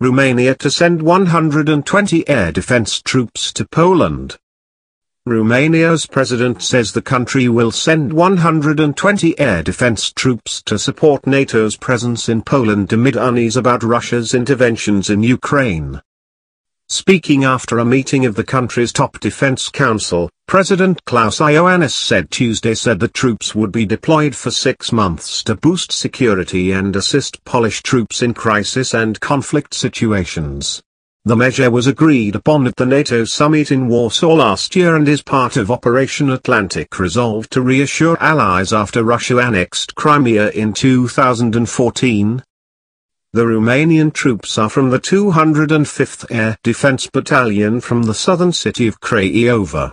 Romania to send 120 air defense troops to Poland. Romania's president says the country will send 120 air defense troops to support NATO's presence in Poland amid unease about Russia's interventions in Ukraine. Speaking after a meeting of the country's top defense council, President Klaus Iohannis said Tuesday said the troops would be deployed for six months to boost security and assist Polish troops in crisis and conflict situations. The measure was agreed upon at the NATO summit in Warsaw last year and is part of Operation Atlantic resolve to reassure allies after Russia annexed Crimea in 2014. The Romanian troops are from the 205th Air Defense Battalion from the southern city of Craiova.